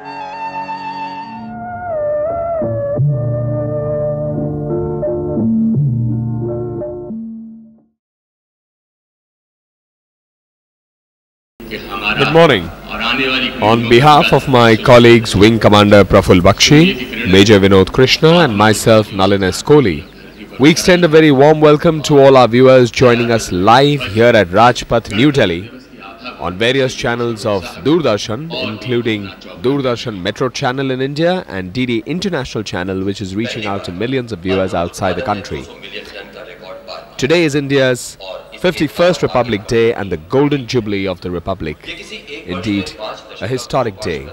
Good morning. On behalf of my colleagues Wing Commander Praful Bakshi, Major Vinod Krishna and myself Nalin S. Kohli, we extend a very warm welcome to all our viewers joining us live here at Rajpath, New Delhi on various channels of Doordarshan including Doordarshan Metro channel in India and DD International channel which is reaching out to millions of viewers outside the country. Today is India's 51st Republic Day and the Golden Jubilee of the Republic. Indeed, a historic day.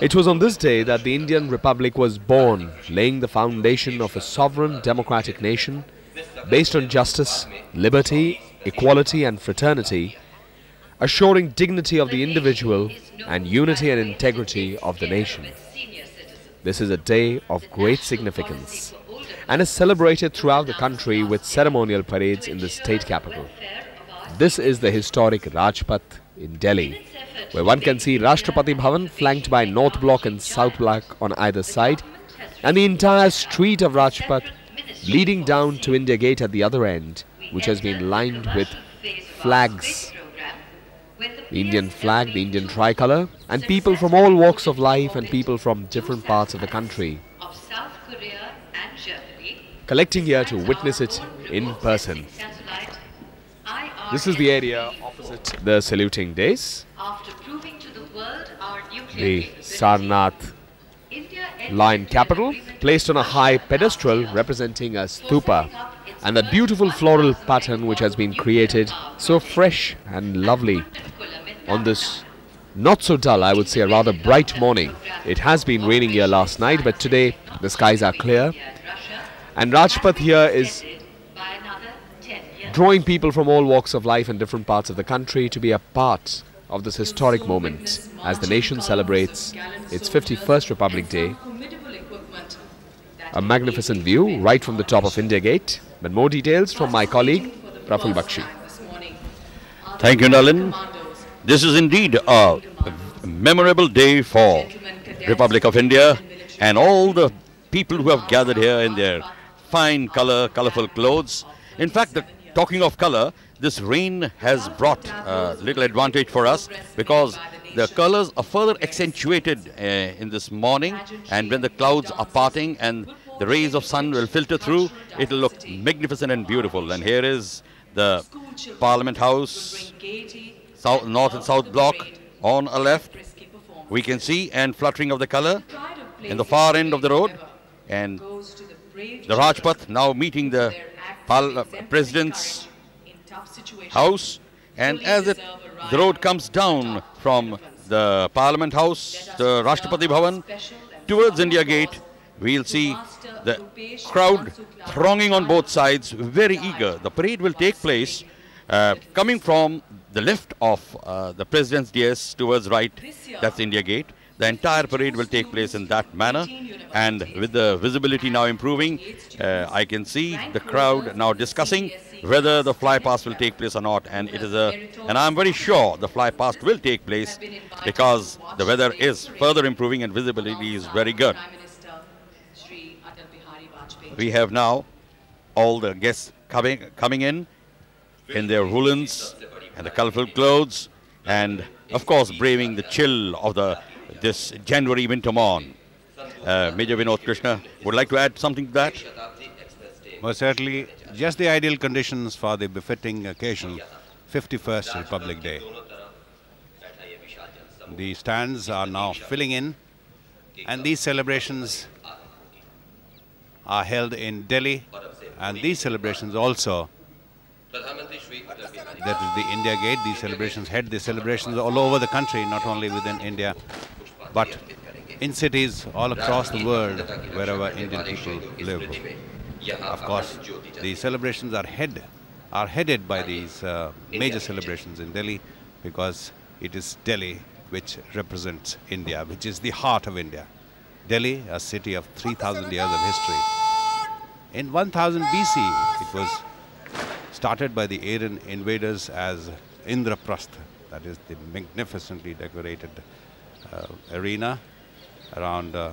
It was on this day that the Indian Republic was born, laying the foundation of a sovereign democratic nation based on justice, liberty, equality and fraternity, assuring dignity of the individual and unity and integrity of the nation. This is a day of great significance and is celebrated throughout the country with ceremonial parades in the state capital. This is the historic Rajpath in Delhi, where one can see Rashtrapati Bhavan flanked by North Block and South Block on either side, and the entire street of Rajpath leading down to India Gate at the other end, which has been lined with flags. The Indian flag, the Indian tricolour, and people from all walks of life and people from different parts of the country collecting here to witness it in person. This is the area opposite the saluting dais. The Sarnath lion capital placed on a high pedestal representing a stupa and that beautiful floral pattern which has been created so fresh and lovely on this not so dull I would say a rather bright morning. It has been raining here last night but today the skies are clear and Rajpath here is drawing people from all walks of life and different parts of the country to be a part of this historic moment as the nation celebrates its 51st Republic Day. A magnificent view right from the top of India Gate. But more details from my colleague Praful Bakshi. Thank you, Nalin. This is indeed a memorable day for Republic of India and all the people who have gathered here in their fine color, colorful clothes. In fact, the, talking of color, this rain has brought a little advantage for us because the colors are further accentuated uh, in this morning and when the clouds are parting and the rays of sun will filter through, it will look magnificent and beautiful. And here is the Parliament House, south, North and South Block on a left. We can see and fluttering of the color in the far end of the road and the Rajpath now meeting the uh, President's house and as it, the road comes down from the Parliament House, the Rashtrapati Bhavan towards India Gate, we'll see the crowd thronging on both sides, very eager. The parade will take place uh, coming from the left of uh, the President's dais towards right, that's India Gate. The entire parade will take place in that manner. And with the visibility now improving, uh, I can see the crowd now discussing whether the fly past will take place or not. And it is a, and I'm very sure the fly past will take place because the weather is further improving and visibility is very good. We have now all the guests coming coming in in their woolens and the colorful clothes and of course braving the chill of the this January winter morn. Uh, Major Vinod Krishna would like to add something to that? Most certainly, just the ideal conditions for the befitting occasion, 51st Republic Day. The stands are now filling in and these celebrations are held in Delhi and these celebrations also that is the India Gate. These celebrations head the celebrations all over the country, not only within India, but in cities all across the world, wherever Indian people live. Of course, the celebrations are head are headed by these uh, major celebrations in Delhi because it is Delhi which represents India, which is the heart of India. Delhi, a city of 3,000 years of history. In 1000 BC, it was started by the Aryan invaders as Indraprastha, that is the magnificently decorated uh, arena around uh,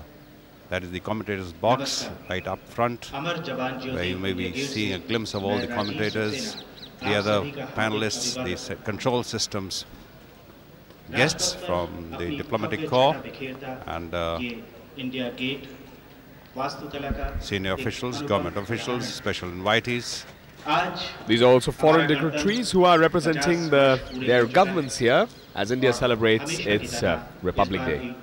that is the commentator's box right up front where you may be seeing a glimpse of all the commentators, the other panelists, the control systems, guests from the diplomatic corps and uh, senior officials, government officials, special invitees. These are also foreign dignitaries who are representing the, their governments here as India celebrates its uh, Republic Day.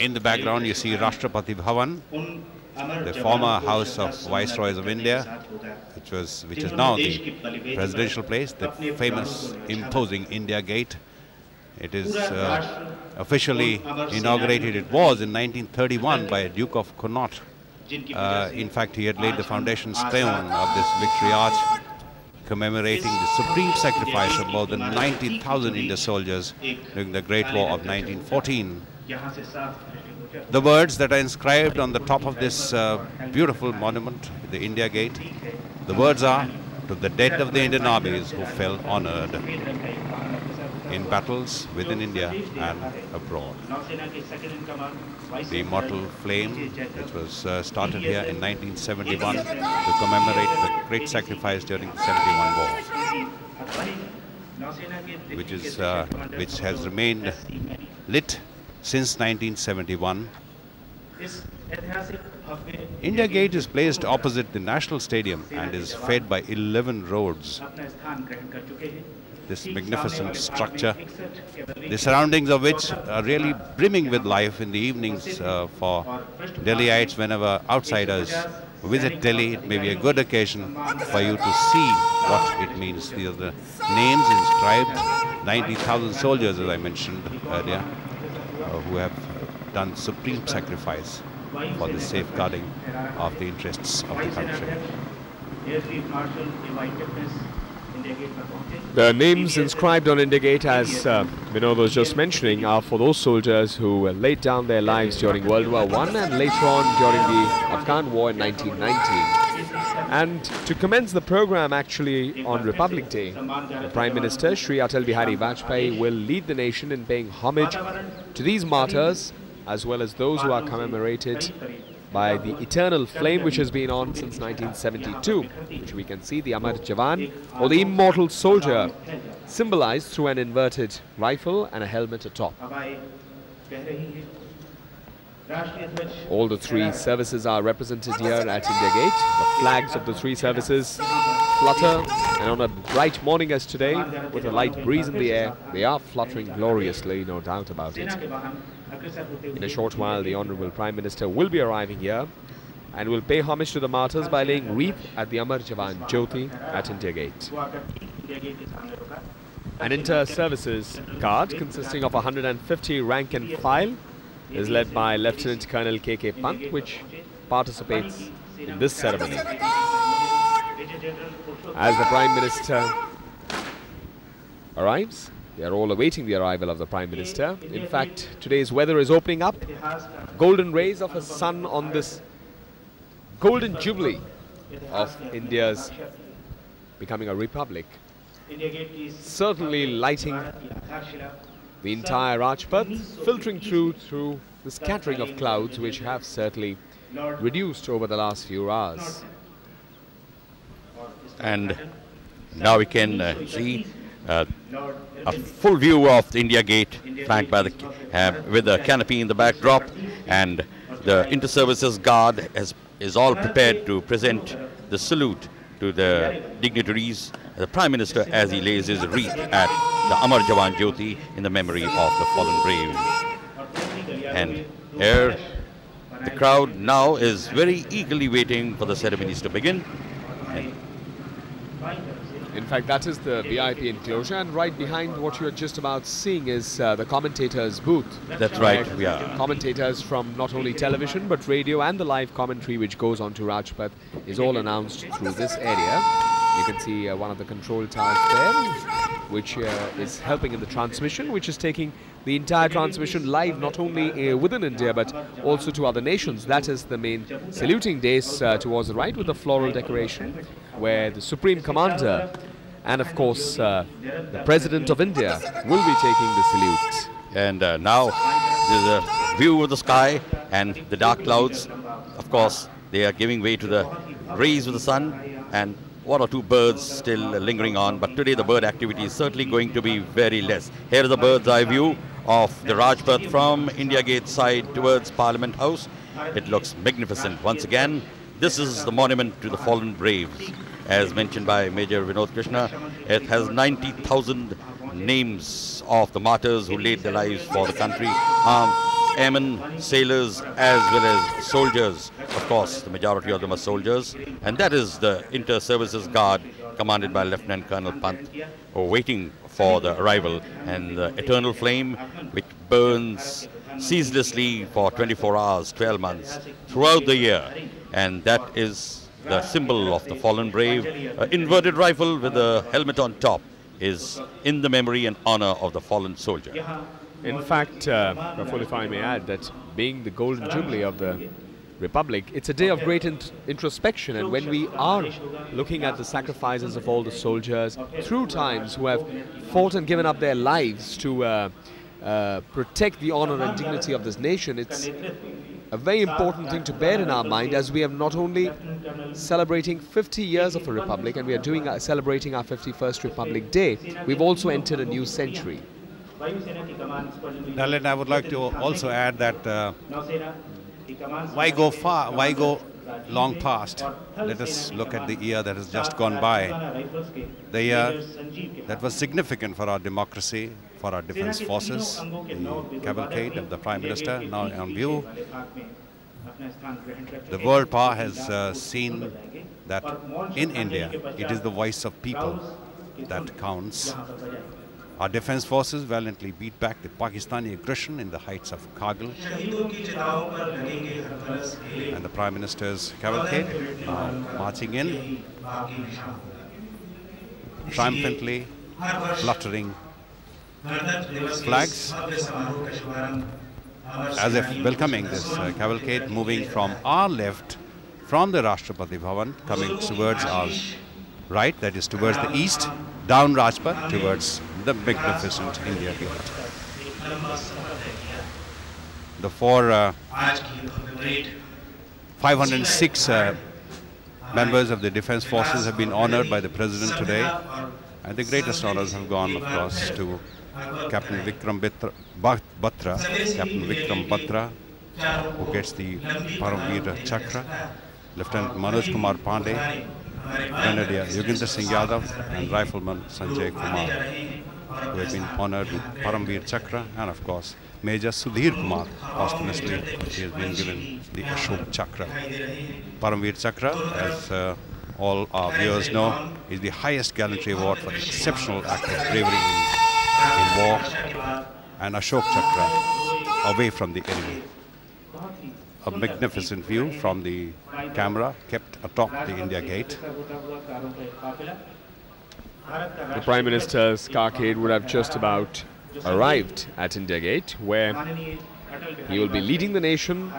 In the background you see Rashtrapati Bhavan, the former House of Viceroys of India, which was which is now the presidential place, the famous imposing India Gate. It is uh, officially inaugurated. It was in 1931 by Duke of Connaught. Uh, in fact, he had laid the foundation stone of this victory arch commemorating the supreme sacrifice of more than 90,000 Indian soldiers during the Great War of 1914. The words that are inscribed on the top of this uh, beautiful monument, the India Gate, the words are, to the dead of the Indian armies who fell honored in battles within India and abroad. The immortal flame, which was uh, started here in 1971 to commemorate the great sacrifice during the 71 war, which is uh, which has remained lit since 1971. India Gate is placed opposite the National Stadium and is fed by 11 roads this magnificent structure, the surroundings of which are really brimming with life in the evenings uh, for Delhiites whenever outsiders visit Delhi. It may be a good occasion for you to see what it means. These are the names inscribed, 90,000 soldiers as I mentioned earlier, uh, who have done supreme sacrifice for the safeguarding of the interests of the country. The names inscribed on India Gate, as uh, was just mentioning, are for those soldiers who laid down their lives during World War I and later on during the Afghan War in 1919. And to commence the program actually on Republic Day, the Prime Minister Sri Atal Bihari Vajpayee will lead the nation in paying homage to these martyrs as well as those who are commemorated by the eternal flame which has been on since 1972, which we can see the Amar Jawan or the immortal soldier symbolized through an inverted rifle and a helmet atop. All the three services are represented here at India Gate. The flags of the three services flutter and on a bright morning as today, with a light breeze in the air, they are fluttering gloriously, no doubt about it. In a short while, the Honorable Prime Minister will be arriving here and will pay homage to the martyrs by laying wreath at the Amar Jawan Jyoti at India Gate. An inter-services guard consisting of 150 rank and file is led by Lieutenant Colonel K.K. Pant, which participates in this ceremony. As the Prime Minister arrives, they are all awaiting the arrival of the Prime Minister. In fact, today's weather is opening up. Golden rays of a sun on this golden jubilee of India's becoming a republic. Certainly lighting the entire Rajpath, filtering through through the scattering of clouds which have certainly reduced over the last few hours. And now we can uh, see uh, a full view of the India Gate flanked by the uh, with the canopy in the backdrop and the inter-services guard has, is all prepared to present the salute to the dignitaries, the Prime Minister as he lays his wreath at the Amar Jawan Jyoti in the memory of the fallen brave. And here the crowd now is very eagerly waiting for the ceremonies to begin. And in fact, that is the VIP enclosure, and right behind what you're just about seeing is uh, the commentators' booth. That's right, we are. Commentators from not only television but radio and the live commentary which goes on to Rajpath is all announced through this area. You can see uh, one of the control towers there, which uh, is helping in the transmission, which is taking the entire transmission live not only uh, within India but also to other nations. That is the main saluting dais uh, towards the right with the floral decoration where the Supreme Commander and of course uh, the President of India will be taking the salute. And uh, now There's a view of the sky and the dark clouds. Of course, they are giving way to the rays of the sun and one or two birds still lingering on. But today the bird activity is certainly going to be very less. Here is the bird's eye view of the Rajpath from India Gate side towards Parliament House. It looks magnificent once again. This is the monument to the fallen braves. As mentioned by Major Vinod Krishna, it has 90,000 names of the martyrs who laid their lives for the country. Um, airmen, sailors, as well as soldiers. Of course, the majority of them are soldiers. And that is the Inter-Services Guard commanded by Lieutenant Colonel Pant, waiting for the arrival. And the eternal flame, which burns ceaselessly for 24 hours, 12 months, throughout the year. And that is the symbol of the fallen brave. An inverted rifle with a helmet on top is in the memory and honor of the fallen soldier. In fact, uh, if I may add, that being the golden jubilee of the Republic, it's a day of great introspection. And when we are looking at the sacrifices of all the soldiers through times who have fought and given up their lives to uh, uh, protect the honor and dignity of this nation, it's a very important thing to bear in our mind as we are not only celebrating 50 years of a republic and we are doing uh, celebrating our 51st Republic Day, we've also entered a new century. Nalin, I would like to also add that uh, why go far, why go long past? Let us look at the year that has just gone by. The year that was significant for our democracy, for our defense forces, the cavalcade of the Prime Minister now on view. The world power has uh, seen that in India, it is the voice of people that counts. Our defense forces valiantly beat back the Pakistani aggression in the heights of Kargil. And the Prime Minister's cavalcade now marching in, triumphantly fluttering flags as if welcoming this uh, cavalcade moving from our left from the Rashtrapati Bhavan coming towards our right, that is towards the east, down Rajpath towards the magnificent India Gate. The four uh, 506 uh, members of the defense forces have been honored by the president today and the greatest honors have gone of course to Captain Vikram Batra, Captain Vikram Batra who gets the Paramveer Chakra, Lieutenant Manoj Kumar Pandey, Grenadier Yogendra Singh Yadav and Rifleman Sanjay Kumar who have been honored with Paramveer Chakra and of course Major Sudhir Kumar posthumously he has been given the Ashok Chakra. Paramveer Chakra as uh, all our viewers know is the highest gallantry award for exceptional act of bravery in, in war and Ashok Chakra away from the enemy a magnificent view from the camera kept atop the India Gate. The Prime Minister's carcade would have just about arrived at India Gate where he will be leading the nation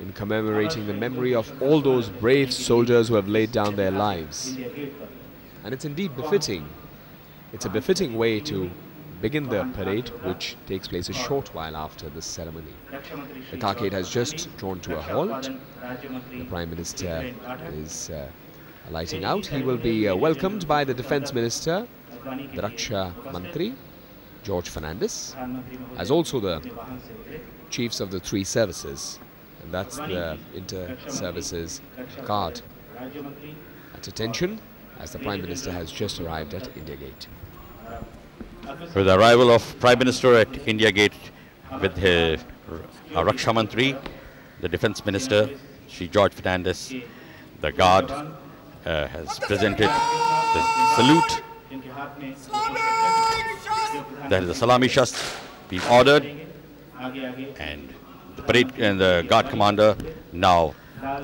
in commemorating the memory of all those brave soldiers who have laid down their lives. And it's indeed befitting. It's a befitting way to begin the parade, which takes place a short while after the ceremony. The carcade has just drawn to a halt. The Prime Minister is uh, lighting out. He will be uh, welcomed by the Defence Minister, the Raksha Mantri, George Fernandes, as also the chiefs of the three services. And that's the inter-services guard. At attention, as the Prime Minister has just arrived at India Gate. With the arrival of Prime Minister at India Gate with his uh, Raksha Mantri, the Defence Minister, Sri George Fernandes, the Guard uh, has presented the salute. That is the Salami Shastra being ordered and the parade and the Guard Commander now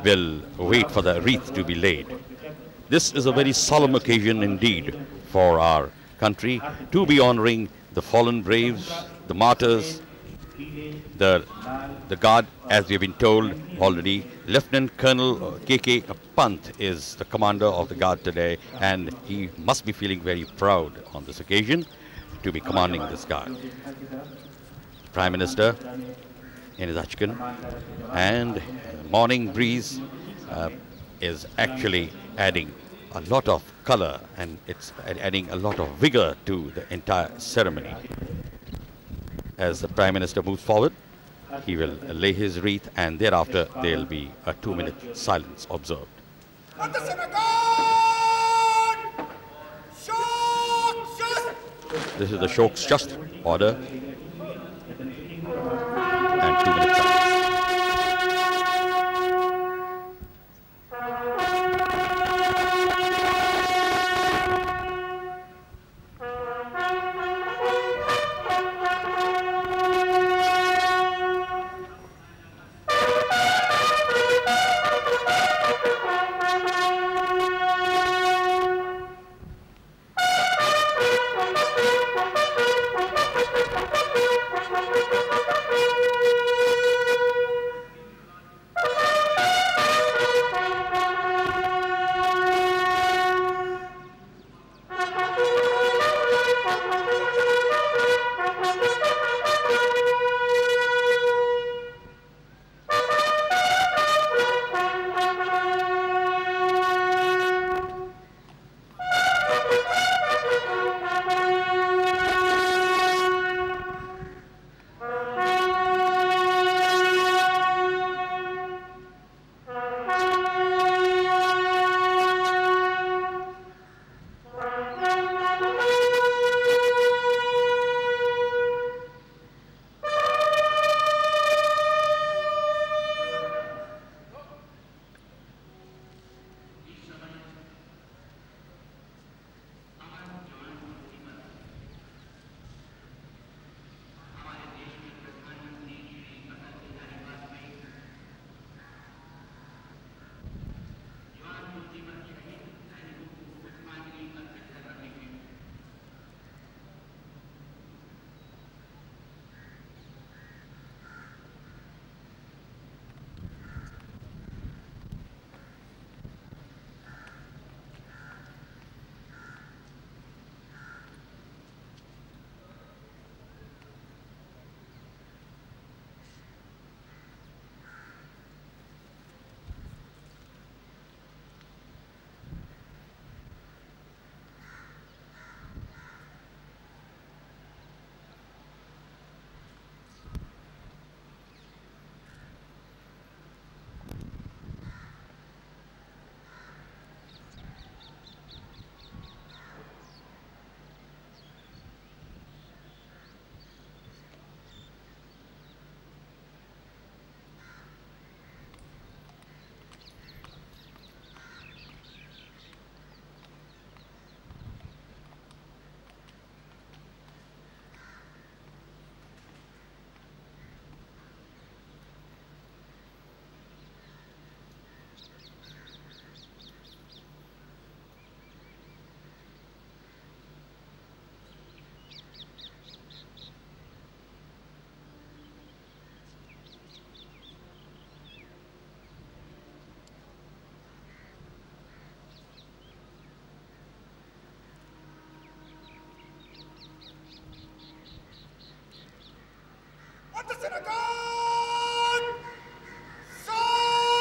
will wait for the wreath to be laid. This is a very solemn occasion indeed for our country to be honoring the fallen braves, the martyrs, the, the guard, as we have been told already. Lieutenant Colonel K.K. Pant is the commander of the guard today, and he must be feeling very proud on this occasion to be commanding this guard. Prime Minister in his Achkan and morning breeze uh, is actually adding a lot of color and it's adding a lot of vigor to the entire ceremony. As the Prime Minister moves forward, he will lay his wreath and thereafter there will be a two-minute silence observed. This is the Shok Shastra order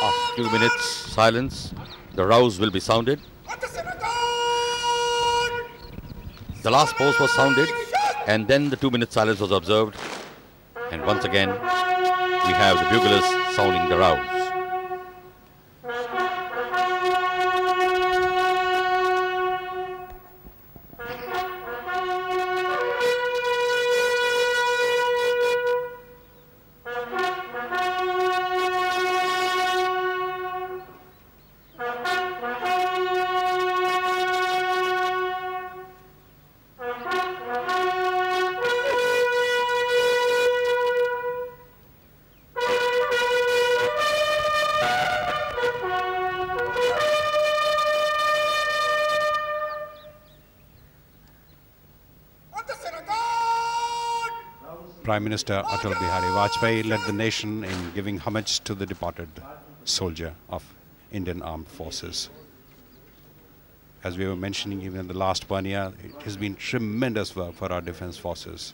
After two minutes silence, the rouse will be sounded. The last post was sounded and then the two minute silence was observed. And once again, we have the buglers sounding the rouse. Prime Minister Atal Bihari Vajpayee led the nation in giving homage to the departed soldier of Indian Armed Forces. As we were mentioning even in the last one year, it has been tremendous work for our defense forces.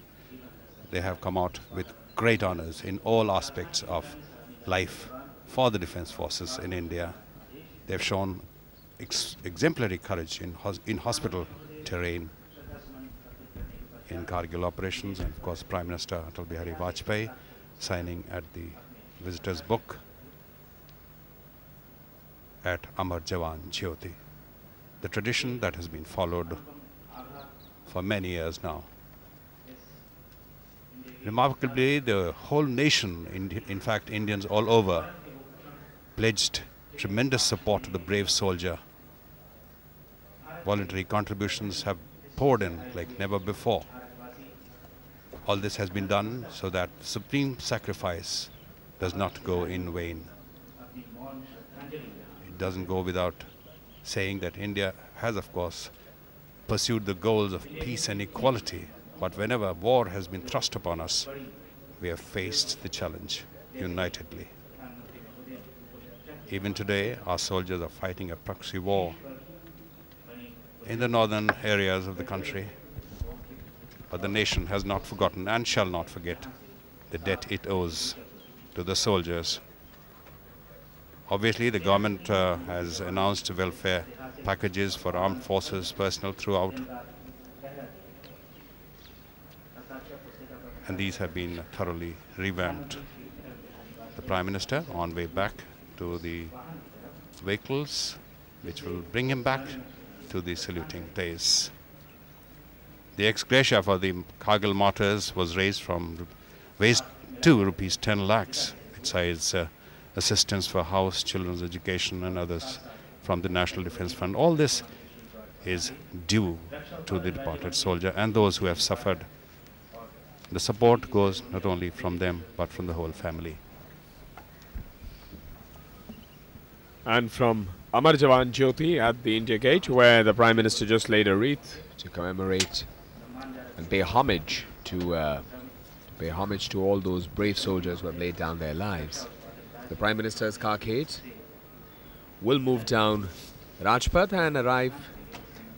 They have come out with great honors in all aspects of life for the defense forces in India. They've shown ex exemplary courage in, hos in hospital terrain, in Kargil operations, and of course Prime Minister Atal Bihari Vajpayee signing at the visitor's book at Amar Jawan Jyoti, the tradition that has been followed for many years now. Remarkably, the whole nation, in, in fact Indians all over, pledged tremendous support to the brave soldier. Voluntary contributions have poured in like never before. All this has been done so that supreme sacrifice does not go in vain. It doesn't go without saying that India has, of course, pursued the goals of peace and equality, but whenever war has been thrust upon us, we have faced the challenge unitedly. Even today, our soldiers are fighting a proxy war in the northern areas of the country. But the nation has not forgotten and shall not forget the debt it owes to the soldiers. Obviously, the government uh, has announced welfare packages for armed forces personnel throughout. And these have been thoroughly revamped. The Prime Minister on way back to the vehicles which will bring him back to the saluting place. The ex gratia for the Kargil martyrs was raised from raised to rupees 10 lakhs besides uh, assistance for house, children's education and others from the National Defence Fund. All this is due to the departed soldier and those who have suffered. The support goes not only from them but from the whole family. And from Amar Jawan Jyoti at the India Gate, where the Prime Minister just laid a wreath to commemorate and pay homage to uh, pay homage to all those brave soldiers who have laid down their lives. The Prime Minister's carcade will move down Rajpath and arrive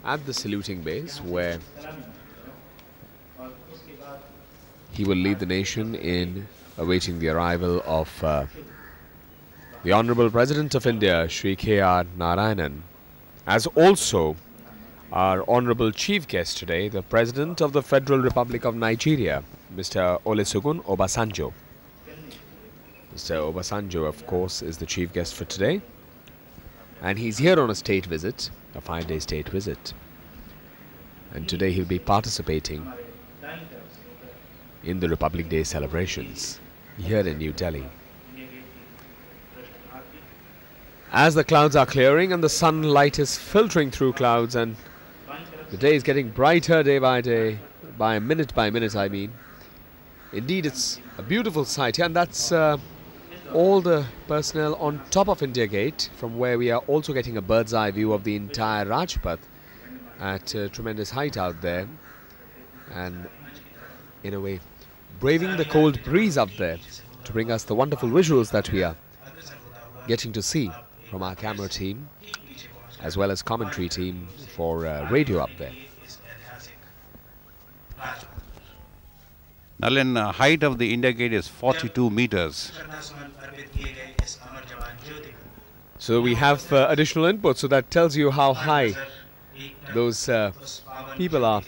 at the saluting base where he will lead the nation in awaiting the arrival of uh, the Honorable President of India, Sri K.R. Narayanan, as also our Honorable Chief Guest today, the President of the Federal Republic of Nigeria, Mr. Olusegun Obasanjo. Mr. Obasanjo, of course, is the Chief Guest for today, and he's here on a state visit, a five-day state visit. And today he'll be participating in the Republic Day celebrations here in New Delhi. As the clouds are clearing and the sunlight is filtering through clouds and the day is getting brighter day by day, by minute by minute I mean. Indeed it's a beautiful sight here, and that's uh, all the personnel on top of India Gate from where we are also getting a bird's eye view of the entire Rajpath at a tremendous height out there and in a way braving the cold breeze up there to bring us the wonderful visuals that we are getting to see from our camera team as well as commentary team for uh, radio up there. Nalin, uh, height of the India Gate is 42 meters. So we have uh, additional input, so that tells you how high those uh, people are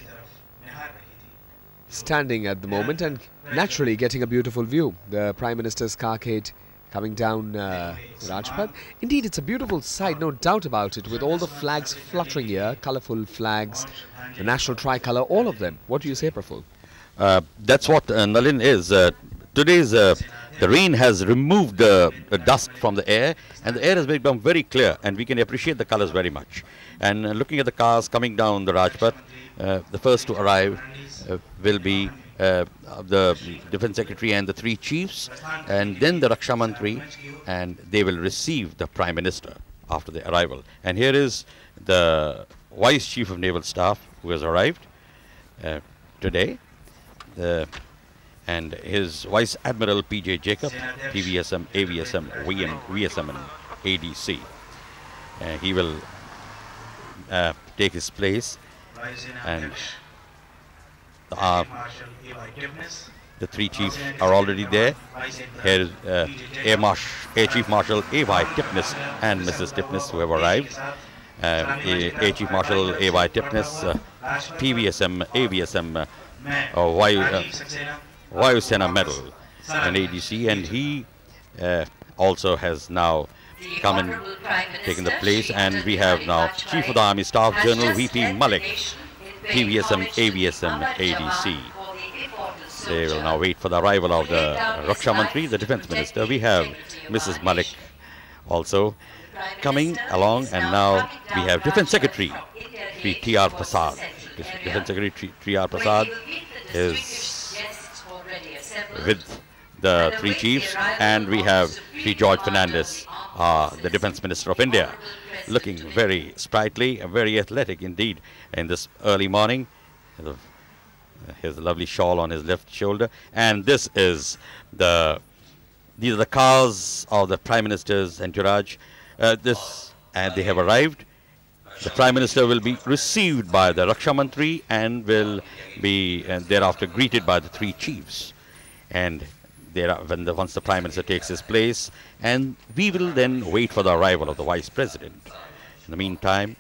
standing at the moment and naturally getting a beautiful view. The Prime Minister's carcade coming down uh, Rajpath. Indeed, it's a beautiful sight, no doubt about it, with all the flags fluttering here, colourful flags, the national tricolour, all of them. What do you say, Praful? Uh, that's what uh, Nalin is. Uh, today's uh, the rain has removed the dust from the air, and the air has become very clear, and we can appreciate the colors very much. And uh, looking at the cars coming down the Rajpath, uh, the first to arrive will be uh, the defense secretary and the three chiefs, and then the Raksha Mantri, and they will receive the prime minister after their arrival. And here is the vice chief of naval staff who has arrived uh, today, and his vice admiral P.J. Jacob, PVSM, AVSM, VM, VSM, and ADC. Uh, he will uh, take his place and uh, The three chiefs are already there. Here is uh, Air, Marsh, Air Chief Marshal A.Y. Tipnis and Mrs. Tipnis who have arrived. Uh, Air Chief Marshal A.Y. Tipnis, uh, PVSM, AVSM, uh, Vayu, uh, Vayu Sena Medal, an ADC, and he uh, also has now come and taken the place, and we have now Chief of the Army Staff General V.P. Malik, PVSM, AVSM, ADC. They will now wait for the arrival of the Raksha Mantri, the Defense Minister. We have Mrs. Malik also coming along, and now we have Defense Secretary, T.R. Prasad. Defense Secretary T.R. Prasad is with the three chiefs, and we have Sri George Fernandes, uh, the Defense Minister of India, looking very sprightly and very athletic indeed in this early morning. His lovely shawl on his left shoulder, and this is the these are the cars of the Prime Minister's entourage. Uh, this and they have arrived. The Prime Minister will be received by the Raksha Mantri and will be and thereafter greeted by the three chiefs. And there when the, once the Prime Minister takes his place, and we will then wait for the arrival of the Vice President. In the meantime,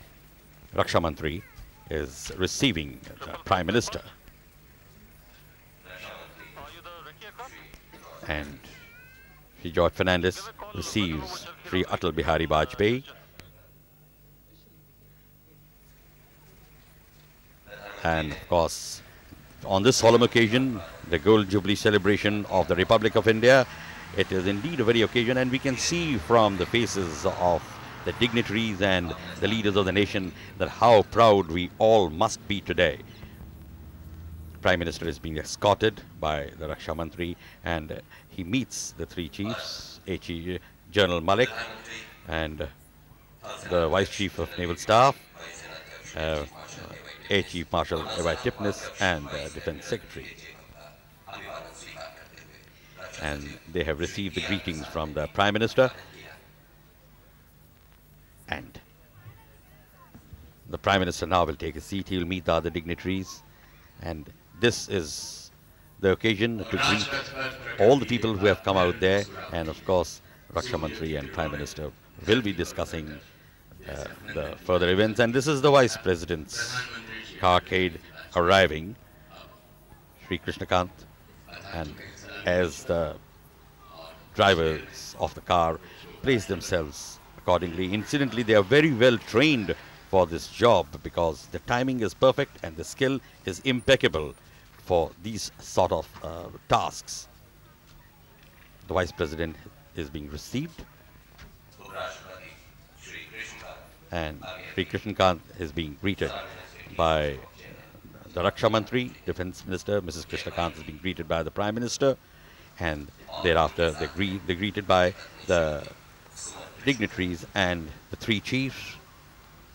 Raksha Mantri is receiving the Prime Minister. And George Fernandes receives Sri Atal Bihari Vajpayee. And of course, on this solemn occasion, the Gold Jubilee celebration of the Republic of India, it is indeed a very occasion and we can see from the faces of the dignitaries and the leaders of the nation that how proud we all must be today. Prime Minister is being escorted by the Raksha Mantri and he meets the three chiefs, HE General Malik and the Vice Chief of Naval Staff, uh, Air Chief Marshal A.Y. Tipnis and the Defense Secretary. And they have received the greetings from the Prime Minister and the Prime Minister now will take a seat. He will meet the other dignitaries and this is the occasion to greet all the people who have come out there. And of course Raksha Mantri and Prime Minister will be discussing uh, the further events. And this is the Vice President's carcade arriving, Sri Krishan Kant, and as the drivers of the car place themselves accordingly. Incidentally, they are very well trained for this job because the timing is perfect and the skill is impeccable for these sort of uh, tasks. The Vice President is being received and Sri Krishan Kant is being greeted by the Raksha Mantri, Defense Minister, Mrs. Krishan Kant is being greeted by the Prime Minister, and thereafter they're, gre they're greeted by the dignitaries and the three chiefs,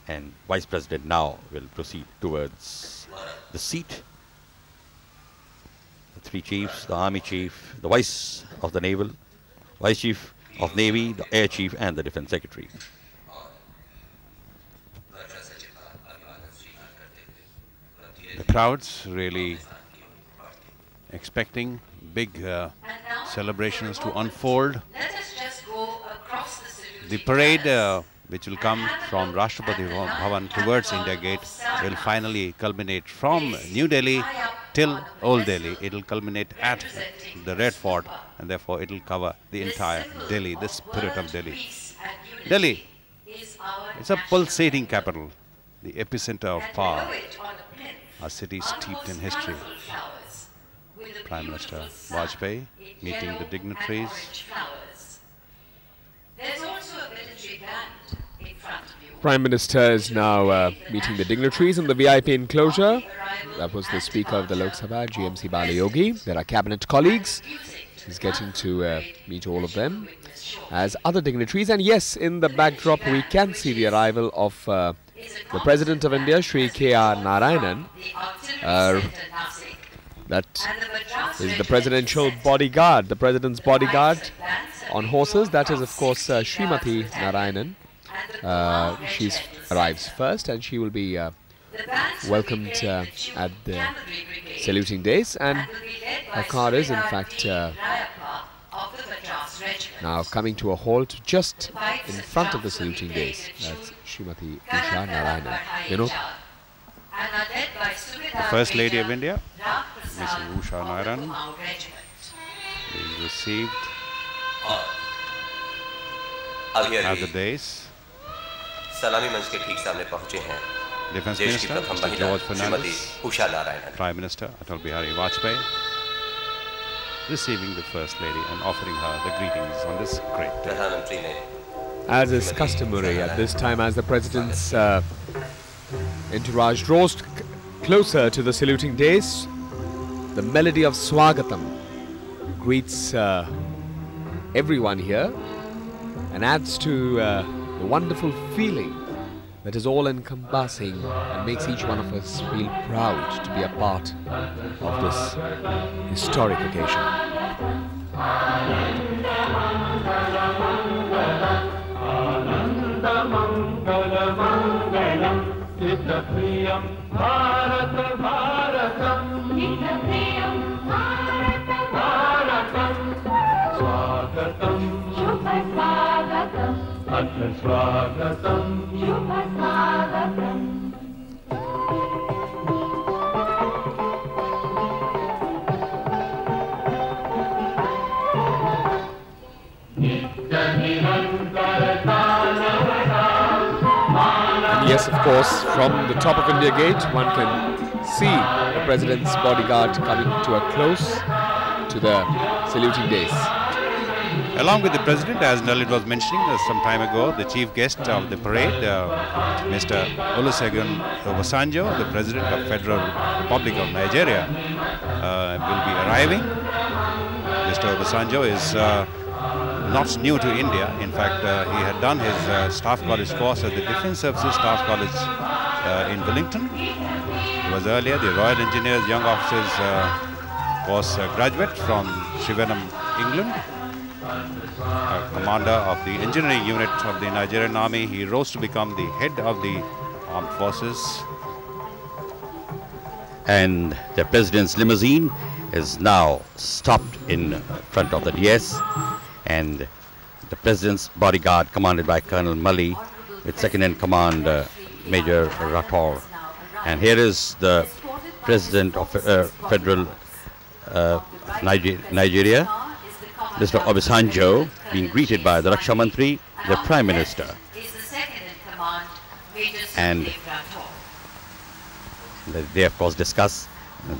and Vice President now will proceed towards the seat. The three chiefs, the Army Chief, the Vice of the Naval, Vice Chief of Navy, the Air Chief, and the Defense Secretary. the crowds really expecting big uh, celebrations to unfold. The parade uh, which will come from Rashtrapati Bhavan towards India Gate will finally culminate from New Delhi till Old Delhi. It will culminate at the Red Fort and therefore it will cover the entire Delhi, the spirit of Delhi. Delhi, it's a pulsating capital, the epicenter of power a city steeped in history. Prime Minister Vajpayee meeting the dignitaries. Prime Minister is now uh, meeting the dignitaries in the VIP enclosure. That was the Speaker of the Lok Sabha, GMC Balayogi. There are cabinet colleagues. He's getting to uh, meet all of them as other dignitaries. And yes, in the backdrop, we can see the arrival of uh, the President of India, Sri K.R. Narayanan, uh, that is the presidential bodyguard, the president's bodyguard on horses. That is, of course, uh, Srimati Narayanan. Uh, she arrives first and she will be uh, welcomed uh, at the saluting dais. And Her car is, in fact, uh, now coming to a halt just in front of the saluting dais. That's Srimati Usha Narayanan. You know, the First Lady of India, Mrs. Usha Narayanan, is received at the dais. सलामी मंच के ठीक सामने पहुंचे हैं Defense Minister, Mr. George Fernandes, Prime Minister Atal Bihari Vajpayee, receiving the First Lady and offering her the greetings on this great day. As is customary at this time, as the President's uh, entourage draws closer to the saluting dais, the melody of Swagatam greets uh, everyone here and adds to uh, the wonderful feeling that is all encompassing and makes each one of us feel proud to be a part of this historic occasion. And शुभस्वागतम् Yes, of course, from the top of India Gate, one can see the President's bodyguard coming to a close to the saluting dais. Along with the President, as Nalin was mentioning uh, some time ago, the chief guest of the parade, uh, Mr. Olusegun Obasanjo, the President of Federal Republic of Nigeria, uh, will be arriving. Mr. Obasanjo is uh, not new to India. In fact, uh, he had done his uh, staff college course at the Defence Services Staff College in Wellington. He was earlier the Royal Engineers Young Officers course graduate from Shivanam, England. Commander of the engineering unit of the Nigerian army. He rose to become the head of the armed forces. and the president's limousine is now stopped in front of the DS and the president's bodyguard commanded by Colonel Mali with second in command uh, Major Rathore and here is the president of uh, federal uh, Niger- Nigeria Mr. Obasanjo being greeted by the Raksha Mantri the Prime Minister And- They of course discuss.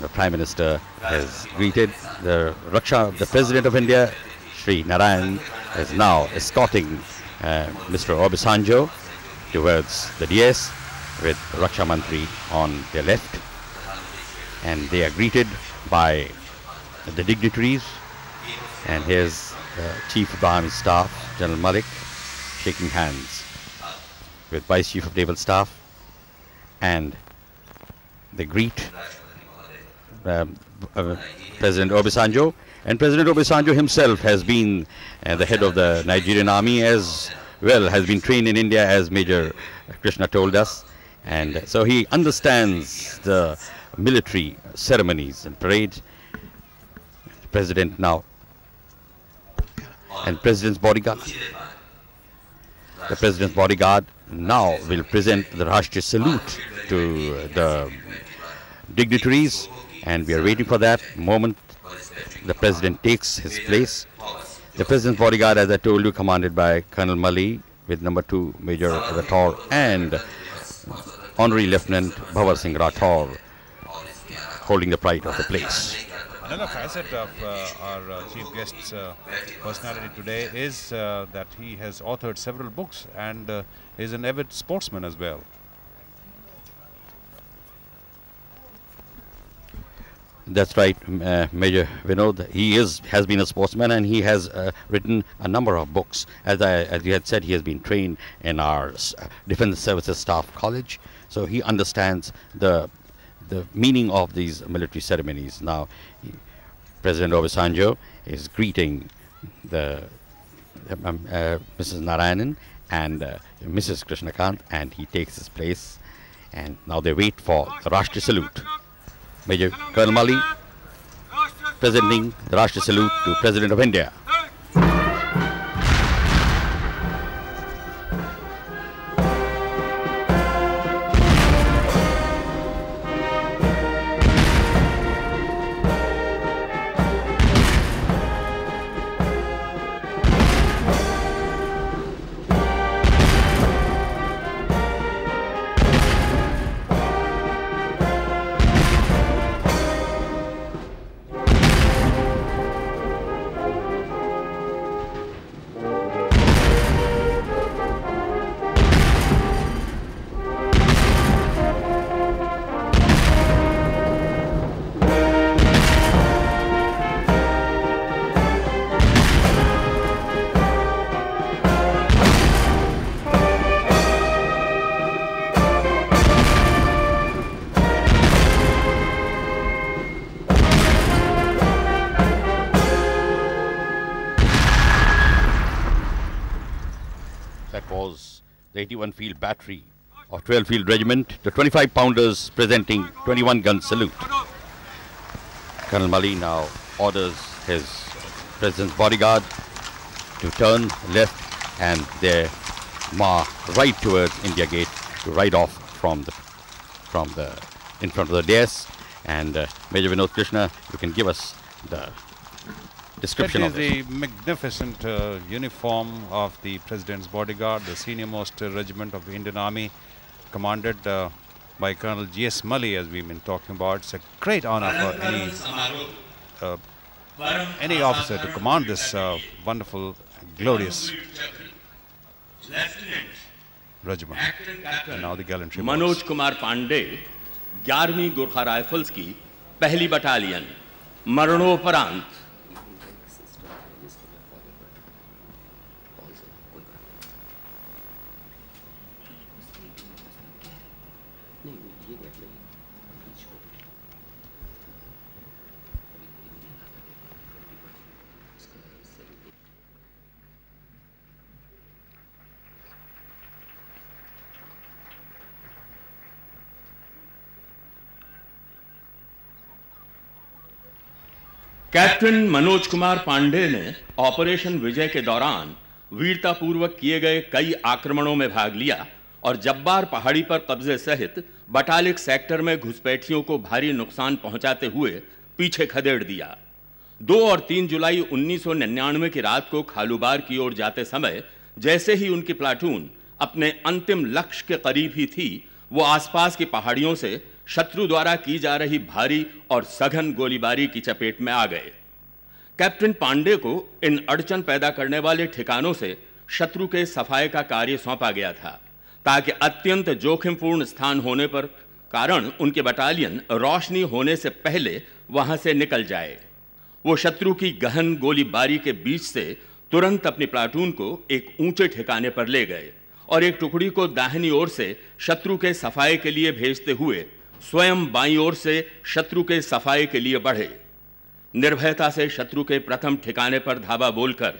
The Prime Minister has greeted the Raksha, the President of India, Sri Narayan, is now escorting uh, Mr. Obasanjo towards the DS with Raksha Mantri on their left. And they are greeted by the dignitaries. And here's the Chief of Army Staff, General Malik, shaking hands with Vice Chief of Naval Staff. And they greet um, uh, President Obasanjo. And President Obasanjo himself has been uh, the head of the Nigerian army as well, has been trained in India as Major Krishna told us. And so he understands the military ceremonies and parades. President now and President's bodyguard. The President's bodyguard now will present the Rashtriya salute to uh, the dignitaries and we are waiting for that moment the President takes his place. The President's bodyguard, as I told you, commanded by Colonel Mali with number two Major Rathore and Honorary Lieutenant Bhavar Singh Rathore holding the pride of the place. Another facet of uh, our uh, chief guest's uh, personality today is uh, that he has authored several books and uh, is an avid sportsman as well. That's right, uh, Major Vinod. He is has been a sportsman and he has written a number of books. As I as you had said, he has been trained in our Defense Services Staff College, so he understands the the meaning of these military ceremonies. Now, President Obasanjo is greeting the um, uh, Mrs. Narayanan and uh, Mrs. Krishan Kant, and he takes his place. And now they wait for the Rashtriya salute. Major Colonel Mali, presenting the Rashtriya salute to President of India. Of 12 field regiment, the 25 pounders presenting 21 gun salute. Colonel Mali now orders his president's bodyguard to turn left and their march right towards India Gate to ride off from the from the in front of the dais. And uh, Major Vinod Krishna, you can give us the description That of is this. the magnificent uh, uniform of the President's bodyguard, the senior-most uh, regiment of the Indian Army, commanded uh, by Colonel G.S. Mully, as we've been talking about. It's a great honor for any uh, any officer to command this uh, wonderful, glorious regiment. And now the gallantry. Manoj march. Kumar Pandey ग्यारहवीं Gorkha rifles की पहली battalion मरणोपरांत captain Manoj Kumar Pandey ने operation Vijay के दौरान वीरतापूर्वक किए गए कई आक्रमणों में भाग लिया और जब्बार पहाड़ी पर कब्जे सहित बटालिक सेक्टर में घुसपैठियों को भारी नुकसान पहुंचाते हुए पीछे खदेड़ दिया। दो और तीन जुलाई 1999 की रात को खालूबार की ओर जाते समय जैसे ही उनकी प्लाटून अपने अंतिम लक्ष्य के करीब ही थी, वो आसपास की पहाड़ियों से शत्रु द्वारा की जा रही भारी और सघन गोलीबारी की चपेट में आ गए। कैप्टन पांडे को इन अड़चन पैदा करने वाले ठिकानों से शत्रु के सफ़ाई का कार्य सौंपा गया था, ताकि अत्यंत जोखिमपूर्ण स्थान होने पर कारण उनके बटालियन रोशनी होने से पहले वहाँ से निकल जाए। वो शत्रु की गहन गोलीबारी के बीच से तुरंत अपनी प्लाटून को एक ऊँचे ठिकाने पर ले गए और एक टुकड़ी को दाहिनी ओर से शत्रु के सफ़ाई के लिए भेजते हुए स्वयं बाई ओर से शत्रु के सफ़ाई के लिए बढ़े। निर्भयता से शत्रु के प्रथम ठिकाने पर धावा बोलकर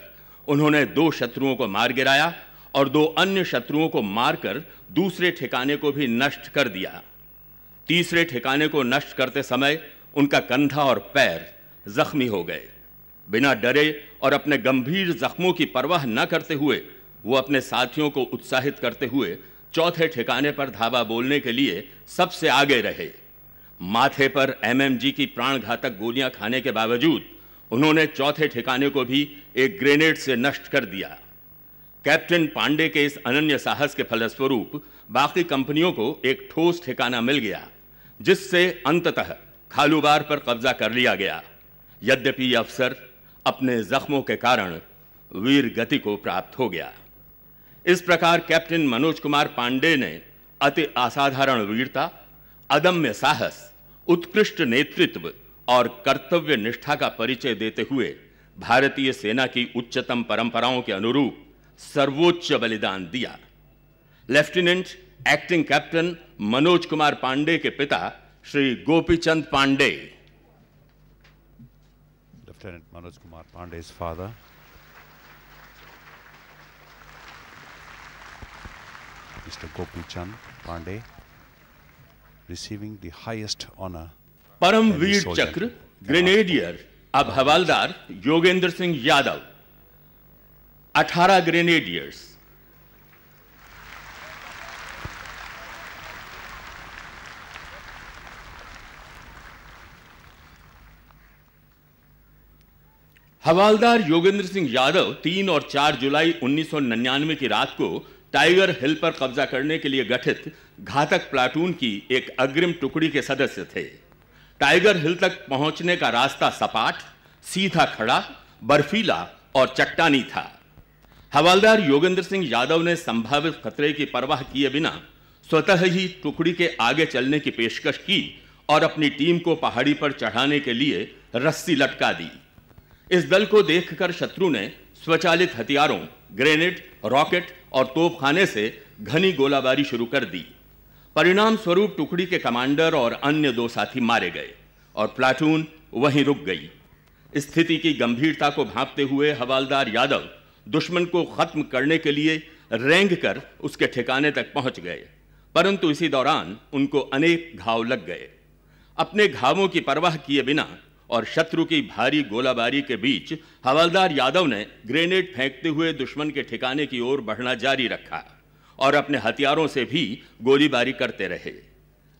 उन्होंने दो शत्रुओं को मार गिराया और दो अन्य शत्रुओं को मारकर दूसरे ठिकाने को भी नष्ट कर दिया। तीसरे ठिकाने को नष्ट करते समय उनका कंधा और पैर जख्मी हो गए। बिना डरे और अपने गंभीर जख्मों की परवाह न करते हुए, वो अपने साथियों को उत्साहित करते हुए चौथे ठिकाने पर धावा बोलने के लिए सबसे आगे रहे। माथे पर एमएमजी की प्राणघातक गोलियाँ खाने के बावजूद उन्होंने चौथे ठिकाने को भी एक ग्रेनेड से नष्ट कर दिया। कैप्टन पांडे के इस अनन्य साहस के फलस्वरूप बाकी कंपनियों को एक ठोस ठिकाना मिल गया, जिससे अंततः खालूबार पर कब्जा कर लिया गया। यद्यपि अफसर अपने जख्मों के कारण वीर गति को प्राप्त हो गया। इस प्रकार कैप्टन मनोज कुमार पांडे ने अति असाधारण वीरता, अदम्य साहस, उत्कृष्ट नेतृत्व और कर्तव्य निष्ठा का परिचय देते हुए भारतीय सेना की उच्चतम परंपराओं के अनुरूप सर्वोच्च बलिदान दिया lieutenant acting captain Manoj Kumar Pandey के पिता Shri Gopichand Pandey Lieutenant Manoj Kumar Pandey's father. Mr. Gopi Chand Pandey receiving the highest honor Param Any Vir soldier. Chakra grenadier अब हवालदार योगेंद्र सिंह यादव 18 ग्रेनेडियर्स हवालदार योगेंद्र सिंह यादव तीन और चार जुलाई 1999 की रात को टाइगर हिल पर कब्जा करने के लिए गठित घातक प्लाटून की एक अग्रिम टुकड़ी के सदस्य थे। टाइगर हिल तक पहुँचने का रास्ता सपाट, सीधा खड़ा, बर्फीला और चट्टानी था। हवालदार योगेंद्र सिंह यादव ने संभावित खतरे की परवाह किए बिना स्वतः ही टुकड़ी के आगे चलने की पेशकश की और अपनी टीम को पहाड़ी पर चढ़ाने के लिए रस्सी लटका दी। इस दल को देखकर शत्रु ने स्वचालित हथियारों, ग्रेनेड, रॉकेट और तोपखाने से घनी गोलाबारी शुरू कर दी। परिणाम स्वरूप टुकड़ी के कमांडर और अन्य दो साथी मारे गए और प्लाटून वहीं रुक गई। स्थिति की गंभीरता को भांपते हुए हवालदार यादव दुश्मन को खत्म करने के लिए रेंग कर उसके ठिकाने तक पहुँच गए, परंतु इसी दौरान उनको अनेक घाव लग गए। अपने घावों की परवाह किए बिना और शत्रु की भारी गोलाबारी के बीच हवलदार यादव ने ग्रेनेड फेंकते हुए दुश्मन के ठिकाने की ओर बढ़ना जारी रखा और अपने हथियारों से भी गोलीबारी करते रहे।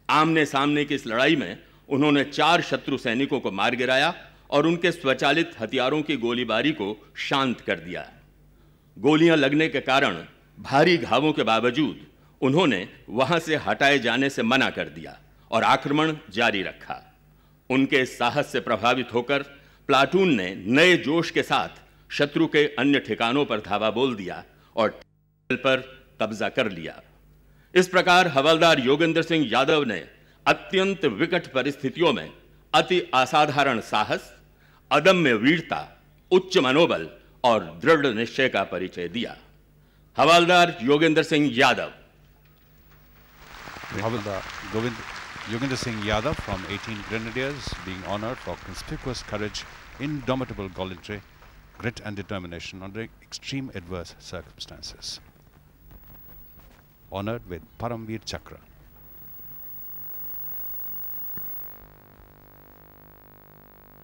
आमने सामने की इस लड़ाई में उन्होंने चार शत्रु सैनिकों को मार गिराया और उनके स्वचालित हथियारों की गोलीबारी को शांत कर दिया। गोलियाँ लगने के कारण भारी घावों के बावजूद उन्होंने वहाँ से हटाए जाने से मना कर दिया और आक्रमण जारी रखा। उनके साहस से प्रभावित होकर प्लाटून ने नए जोश के साथ शत्रु के अन्य ठिकानों पर धावा बोल दिया और पर कब्जा कर लिया। इस प्रकार हवलदार योगेंद्र सिंह यादव ने अत्यंत विकट परिस्थितियों में अति असाधारण साहस, अदम्य वीरता, उच्च मनोबल और दृढ़ निश्चय का परिचय दिया। Havildar Yogendra Singh Yadav. Havildar Govind Yogendra Singh Yadav from 18 Grenadiers being honored for conspicuous courage, indomitable gallantry, grit and determination under extreme adverse circumstances. Honored with Paramveer Chakra.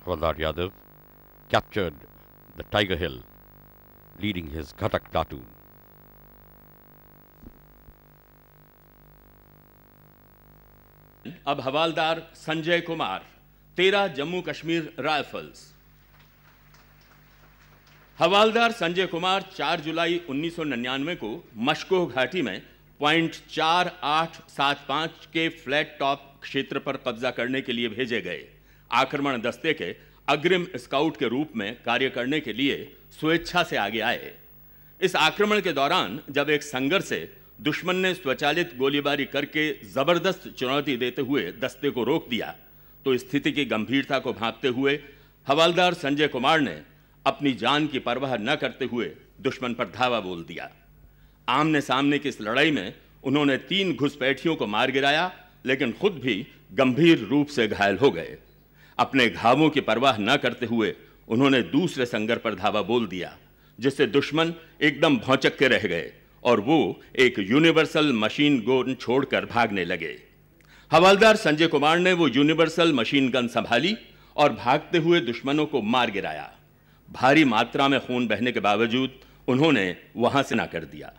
Havaldar Yadav captured the Tiger Hill, leading his Ghatak platoon. अब हवालदार संजय कुमार तेरह Jammu Kashmir rifles havildar Sanjay Kumar 4 जुलाई 1999 को मशको घाटी में point चार आठ सात पाँच के फ्लैट टॉप क्षेत्र पर कब्जा करने के लिए भेजे गए। आक्रमण दस्ते के अग्रिम स्काउट के रूप में कार्य करने के लिए स्वेच्छा से आगे आए। इस आक्रमण के दौरान जब एक संघर्ष से दुश्मन ने स्वचालित गोलीबारी करके ज़बरदस्त चुनौती देते हुए दस्ते को रोक दिया। तो स्थिति की गंभीरता को भांपते हुए हवालदार संजय कुमार ने अपनी जान की परवाह न करते हुए दुश्मन पर धावा बोल दिया। आमने सामने की इस लड़ाई में उन्होंने तीन घुसपैठियों को मार गिराया, लेकिन खुद भी गंभीर रूप से घायल हो गए। अपने घावों की परवाह न करते हुए उन्होंने दूसरे संगर पर धावा बोल दिया, जिससे दुश्मन एकदम भौचक के रह गए। और वो एक यूनिवर्सल मशीन गन छोड़कर भागने लगे। हवालदार संजय कुमार ने वो यूनिवर्सल मशीन गन संभाली और भागते हुए दुश्मनों को मार गिराया। भारी मात्रा में खून बहने के बावजूद उन्होंने वहाँ से ना कर दिया।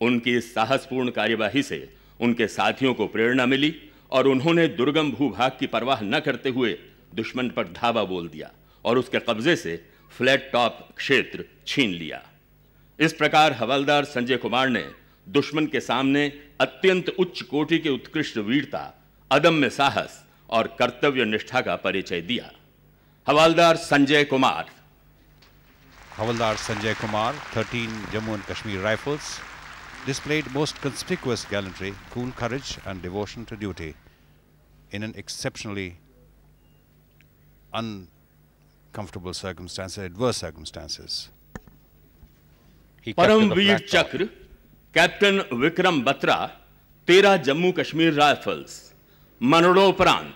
उनकी इस साहसपूर्ण कार्यवाही से उनके साथियों को प्रेरणा मिली और उन्होंने दुर्गम भूभाग की परवाह न करते हुए दुश्मन पर धावा बोल दिया और उसके कब्जे से फ्लैट टॉप क्षेत्र छीन लिया। इस प्रकार हवलदार संजय कुमार ने दुश्मन के सामने अत्यंत उच्च कोटि के उत्कृष्ट वीरता अदम्य साहस और कर्तव्य निष्ठा का परिचय दिया हवलदार Sanjay Kumar Havaldar Sanjay Kumar, 13 Jammu and Kashmir Rifles, displayed most conspicuous gallantry, cool courage, and devotion to duty in an exceptionally uncomfortable circumstances, adverse circumstances. Paramvir Chakra captain Vikram Batra तेरा जम्मू कश्मीर राइफल्स मरणोपरांत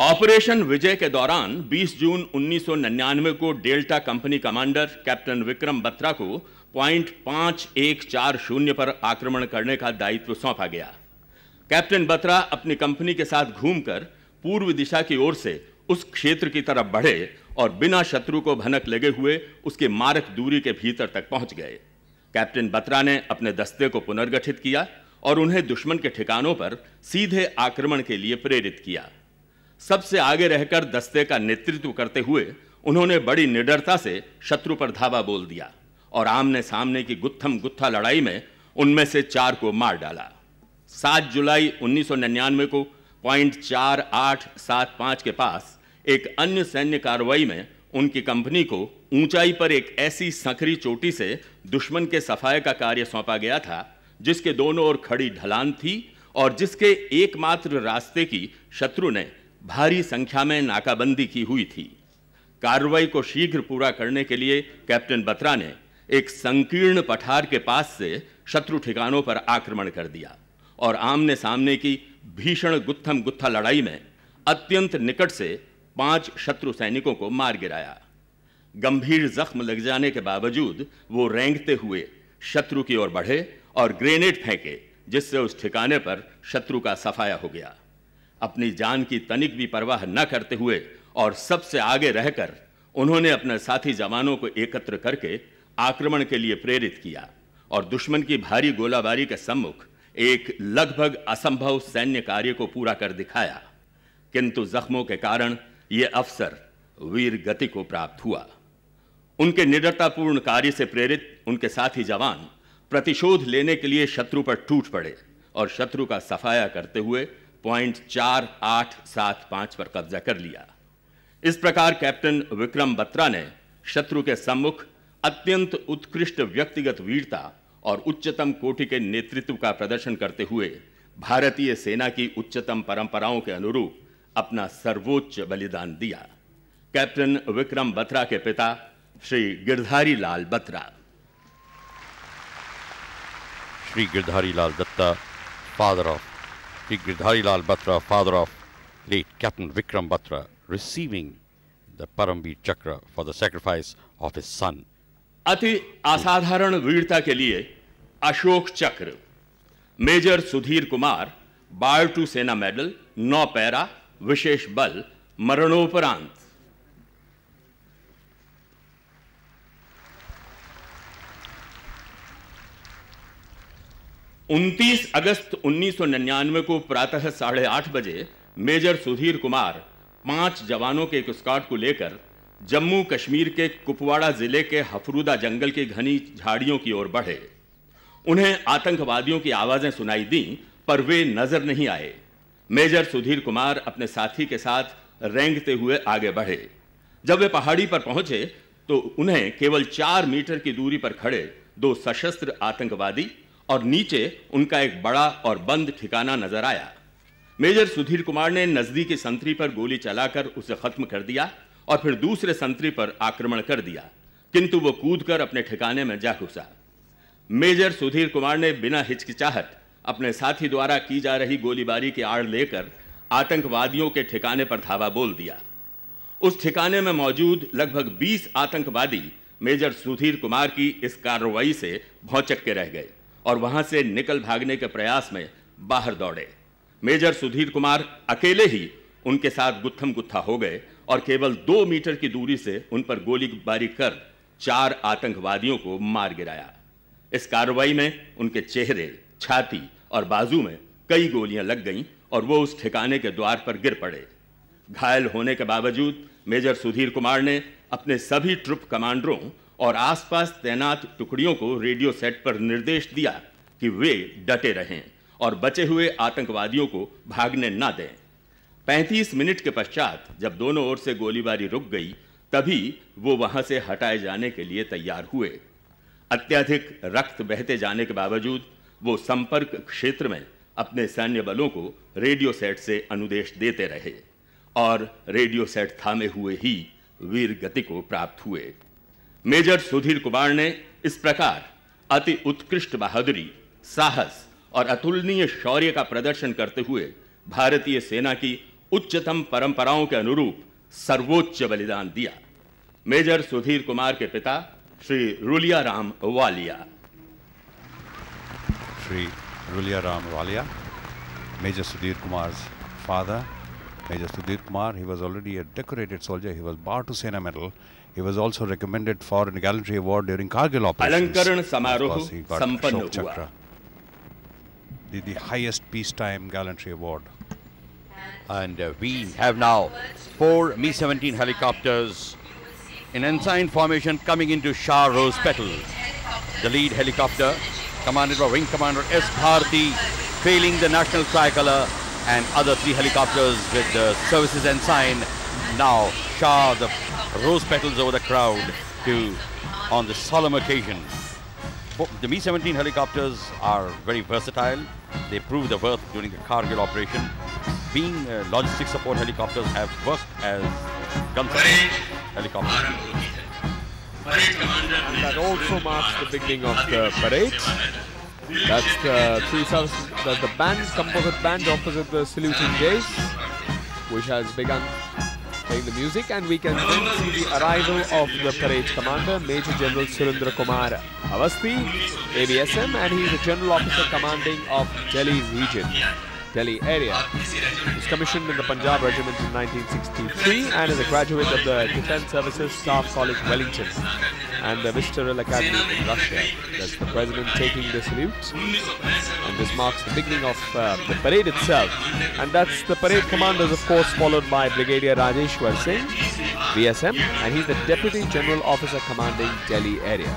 ऑपरेशन विजय के दौरान 20 जून 1999 को Delta company commander captain Vikram Batra को Point पाँच एक चार शून्य पर आक्रमण करने का दायित्व सौंपा गया। कैप्टन बत्रा अपनी कंपनी के साथ घूमकर पूर्व दिशा की ओर से उस क्षेत्र की तरफ़ बढ़े और बिना शत्रु को भनक लगे हुए उसके मारक दूरी के भीतर तक पहुँच गए। कैप्टन बत्रा ने अपने दस्ते को पुनर्गठित किया और उन्हें दुश्मन के ठिकानों पर सीधे आक्रमण के लिए प्रेरित किया। सबसे आगे रहकर दस्ते का नेतृत्व करते हुए उन्होंने बड़ी निडरता से शत्रु पर धावा बोल दिया और आमने सामने की गुत्थम गुत्था लड़ाई में उनमें से चार को मार डाला। सात जुलाई 1999 को पॉइंट चार आठ सात पाँच के पास एक अन्य सैन्य कार्रवाई में उनकी कंपनी को ऊंचाई पर एक ऐसी संकरी चोटी से दुश्मन के सफ़ाई का कार्य सौंपा गया था, जिसके दोनों ओर खड़ी ढलान थी और जिसके एकमात्र रास्ते की शत्रु ने भारी संख्या में नाकाबंदी की हुई थी। कार्रवाई को शीघ्र पूरा करने के लिए कैप्टन बत्रा ने एक संकीर्ण पठार के पास से शत्रु ठिकानों पर आक्रमण कर दिया और आमने सामने की भीषण गुत्थम गुत्था लड़ाई में अत्यंत निकट से पाँच शत्रु सैनिकों को मार गिराया। गंभीर जख्म लग जाने के बावजूद वो रेंगते हुए शत्रु की ओर बढ़े और ग्रेनेड फेंके, जिससे उस ठिकाने पर शत्रु का सफाया हो गया। अपनी जान की तनिक भी परवाह न करते हुए और सबसे आगे रहकर उन्होंने अपने साथी जवानों को एकत्र करके आक्रमण के लिए प्रेरित किया और दुश्मन की भारी गोलाबारी के सम्मुख एक लगभग असंभव सैन्य कार्य को पूरा कर दिखाया। किंतु जख्मों के कारण यह अवसर वीर गति को प्राप्त हुआ। उनके निडरतापूर्ण कार्य से प्रेरित उनके साथी जवान प्रतिशोध लेने के लिए शत्रु पर टूट पड़े और शत्रु का सफाया करते हुए पॉइंट चार आठ सात पाँच पर कब्जा कर लिया। इस प्रकार कैप्टन विक्रम बत्रा ने शत्रु के सम्मुख अत्यंत उत्कृष्ट व्यक्तिगत वीरता और उच्चतम कोटि के नेतृत्व का प्रदर्शन करते हुए भारतीय सेना की उच्चतम परंपराओं के अनुरूप अपना सर्वोच्च बलिदान दिया। कैप्टन विक्रम बत्रा के पिता Shri Girdhari Lal Batra. Shri Girdhari Lal Datta father of Shri Girdhari Lal Batra father of late captain Vikram Batra receiving the Paramvir Chakra for the sacrifice of a son अति असाधारण वीरता के लिए अशोक चक्र major Sudhir Kumar बायोटू सेना medal नौ para विशेष बल मरणोपरांत। उनतीस अगस्त 1999 को प्रातः साढ़े आठ बजे मेजर सुधीर कुमार पाँच जवानों के एक स्क्वाड को लेकर जम्मू कश्मीर के कुपवाड़ा ज़िले के हफरूदा जंगल की घनी झाड़ियों की ओर बढ़े। उन्हें आतंकवादियों की आवाज़ें सुनाई दी, पर वे नज़र नहीं आए। मेजर सुधीर कुमार अपने साथी के साथ रेंगते हुए आगे बढ़े। जब वे पहाड़ी पर पहुँचे तो उन्हें केवल चार मीटर की दूरी पर खड़े दो सशस्त्र आतंकवादी और नीचे उनका एक बड़ा और बंद ठिकाना नज़र आया। मेजर सुधीर कुमार ने नजदीकी संतरी पर गोली चलाकर उसे खत्म कर दिया और फिर दूसरे संतरी पर आक्रमण कर दिया, किंतु वो कूदकर अपने ठिकाने में जा घुसा। मेजर सुधीर कुमार ने बिना हिचकिचाहट अपने साथी द्वारा की जा रही गोलीबारी की आड़ लेकर आतंकवादियों के ठिकाने पर धावा बोल दिया। उस ठिकाने में मौजूद लगभग 20 आतंकवादी मेजर सुधीर कुमार की इस कार्रवाई से भौचक के रह गए और वहाँ से निकल भागने के प्रयास में बाहर दौड़े। मेजर सुधीर कुमार अकेले ही उनके साथ गुत्थम गुत्था हो गए और केवल दो मीटर की दूरी से उन पर गोलीबारी कर चार आतंकवादियों को मार गिराया। इस कार्रवाई में उनके चेहरे छाती और बाजू में कई गोलियाँ लग गईं और वो उस ठिकाने के द्वार पर गिर पड़े। घायल होने के बावजूद मेजर सुधीर कुमार ने अपने सभी ट्रुप कमांडरों और आसपास तैनात टुकड़ियों को रेडियो सेट पर निर्देश दिया कि वे डटे रहें और बचे हुए आतंकवादियों को भागने न दें। 35 मिनट के पश्चात जब दोनों ओर से गोलीबारी रुक गई, तभी वो वहाँ से हटाए जाने के लिए तैयार हुए। अत्यधिक रक्त बहते जाने के बावजूद वो संपर्क क्षेत्र में अपने सैन्य बलों को रेडियो सेट से अनुदेश देते रहे और रेडियो सेट थामे हुए ही वीर गति को प्राप्त हुए। मेजर सुधीर कुमार ने इस प्रकार अति उत्कृष्ट बहादुरी, साहस और अतुलनीय शौर्य का प्रदर्शन करते हुए भारतीय सेना की उच्चतम परंपराओं के अनुरूप सर्वोच्च बलिदान दिया। मेजर सुधीर कुमार के पिता Shri रुलिया Ram Walia Sri Rulia Ram Walia, Major Sudhir Kumar's father. Major Sudhir Kumar, he was already a decorated soldier. He was barred to Sena Medal. He was also recommended for a gallantry award during Kargil operations. Chakra, the, the highest peacetime gallantry award. And uh, we have now four Mi-17 helicopters in ensign formation coming into Shah Rose Petal. The lead helicopter commanded by Wing Commander S. Bharti, trailing the national tricolor, and other three helicopters with the services ensign. Now Shah the rose petals over the crowd to on the solemn occasion. The Mi-17 helicopters are very versatile. They proved their worth during the Kargil operation. Being uh, logistics support helicopters have worked as gun support helicopters. That also marks the beginning of the parade. That's the three that's the band, composite band opposite the saluting dais, which has begun playing the music, and we can then see the arrival of the parade commander, Major General Surendra Kumar Avasti, AVSM, and he is the General Officer commanding of Delhi region. Delhi area. He was commissioned in the Punjab Regiment in 1963 and is a graduate of the Defence Services Staff College Wellington and the Visceral Academy in Russia. That's the President taking the salute and this marks the beginning of uh, the parade itself. And that's the parade commanders, of course, followed by Brigadier Rajeshwar Singh, VSM, and he's the Deputy General Officer commanding Delhi area.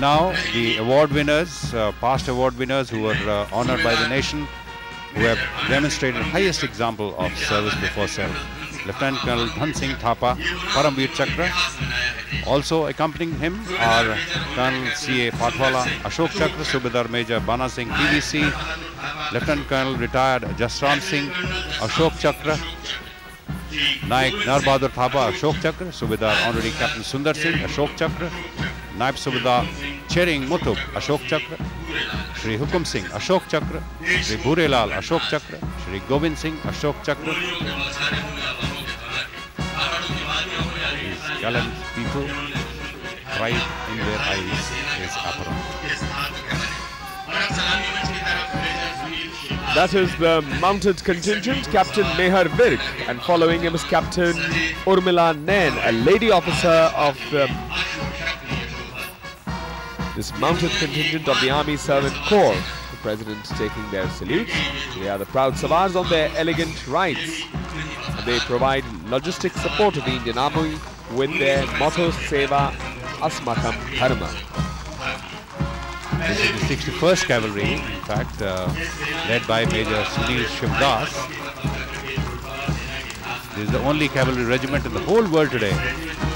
now the award winners, uh, past award winners who were uh, honored by the nation, who have demonstrated highest example of service before self. Lieutenant Colonel Dhan Singh Thapa, Paramveer Chakra. Also accompanying him are Colonel C.A. Patwala, Ashok Chakra, Subedar Major Bana Singh, PVC, Lieutenant Colonel retired Jasram Singh, Ashok Chakra, Naik Nar Bahadur Thapa, Ashok Chakra, Subedar Honorary Captain Sundar Singh, Ashok Chakra, Naib Subedar Chering Mutub, Ashok Chakra, Shri Hukum Singh, Ashok Chakra, Shri Bhurelal, Ashok Chakra, Shri Govind Singh, Ashok Chakra. These gallant people, pride in their eyes is apparent. और अब सलामी मंच की तरफ major Sunil Shekhar That is the mounted contingent, Captain Mehar Virk, and following him is Captain Urmila Nain, a lady officer of the, this mounted contingent of the Army Servant Corps. The President taking their salute. They are the proud Savars on their elegant rides. And they provide logistic support to the Indian Army with their motto Seva Asmakam Dharma. This is the 61st Cavalry, in fact, uh, led by Major Sunil Shivdas. This is the only cavalry regiment in the whole world today.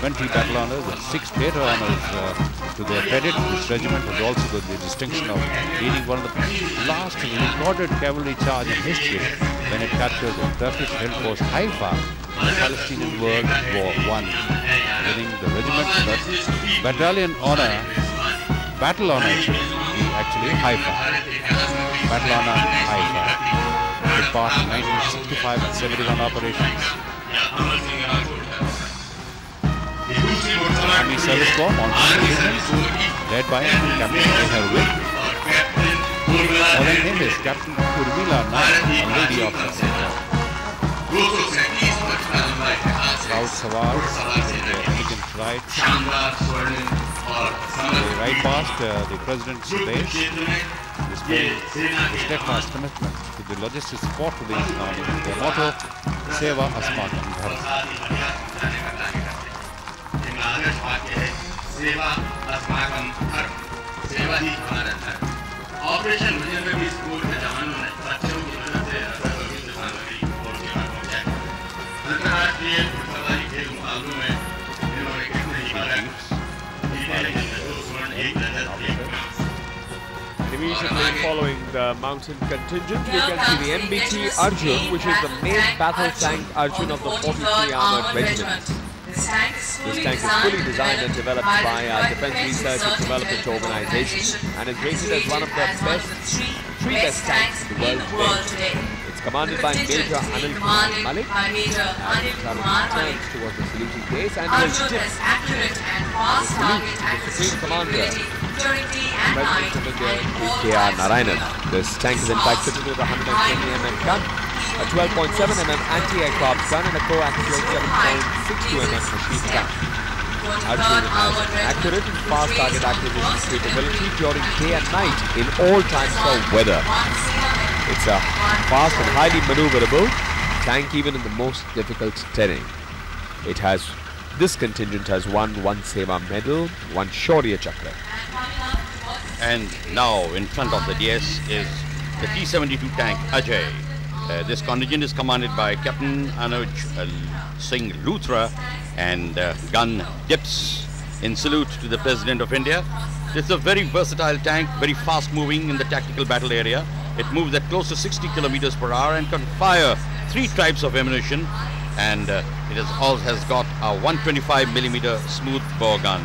20 battle honors and 6 theatre honors uh, to their credit. This regiment has also got the distinction of leading one of the last recorded cavalry charge in history when it captured the Turkish held post Haifa in the Palestinian World War I, winning the regiment the battalion honor Battle honor should actually Haifa. Battle honor Haifa. Took part in 1965 and 71 operations. Army service corps monsoon business led by Captain Herwin. Modern name is Captain Urmila Nath, a lady of the center. Cloud Sawar, elegant uh, ride. They ride past uh, the President's place, displaying the steadfast commitment to the logistics support of the Indian Army. Their motto, Seva Asmatan Bharat. इनका आदर्श वाक्य है सेवा अस्माकम धर्म सेवा ही हमारा धर्म operation विजय में भी स्कूल के जवानों ने बच्चों की मदद से रसोई सामग्री और के पास पहुंचाई अंतर्राष्ट्रीय घुड़सवारी खेल मुकाबलों में इन्होंने कितने ही पदक जीते हैं दो स्वर्ण एक रजत एक कांस्य And Immediately following the mountain contingent, we can see the MBT Arjun, which is the main battle tank Arjun of the 43 Armored Regiment. This tank is fully tank is fully designed and developed by our Defense Research and Development Organization and is rated as one of the best, three best tanks in the world today. It's commanded by Major Anil Kumar Malik Major and Anil Charlie Kumar turns towards the saluting base and will Arjun tip has accurate and fast target the Supreme Commander, ability during day and night President all K.R. Narayanan. This tank is in fact fitted with a 120 mm gun, a 12.7 mm anti-aircraft gun and a coaxial 7.62 mm machine gun. Arjun has accurate and fast target acquisition capability during day and night in all types of weather. It's a fast and highly maneuverable tank even in the most difficult terrain. It has this contingent has won one Seva medal, one Shaurya Chakra. And now in front of the DS is the T-72 tank Ajay. Uh, this contingent is commanded by Captain Anuj uh, Singh Luthra and uh, gun dips in salute to the President of India. Is a very versatile tank, very fast moving in the tactical battle area. It moves at close to 60 kilometers per hour and can fire three types of ammunition and uh, it has also has got a 125 millimeter smooth bore gun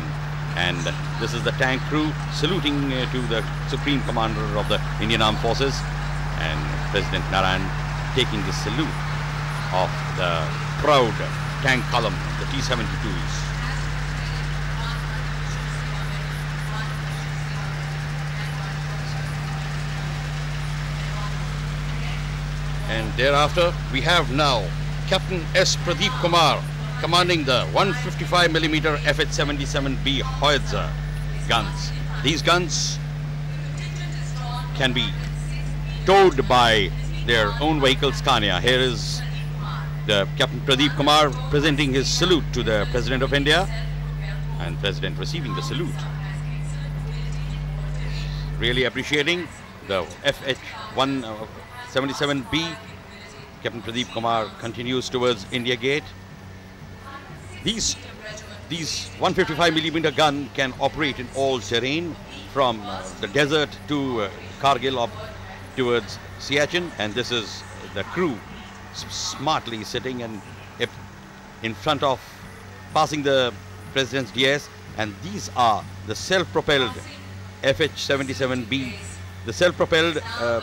and this is the tank crew saluting uh, to the Supreme Commander of the Indian Armed Forces and President Narayan taking the salute of the proud tank column, the T-72s. And thereafter, we have now Captain S. Pradeep Kumar commanding the 155mm FH-77B Howitzer guns. These guns can be towed by their own vehicle Scania. Here is the Captain Pradeep Kumar presenting his salute to the President of India and President receiving the salute. Really appreciating the FH-177B. Captain Pradeep Kumar continues towards India Gate. These these 155 millimeter gun can operate in all terrain from uh, the desert to uh, Kargil up towards Siachen and this is the crew smartly sitting and in front of passing the president's DS and these are the self-propelled FH-77B the self-propelled uh,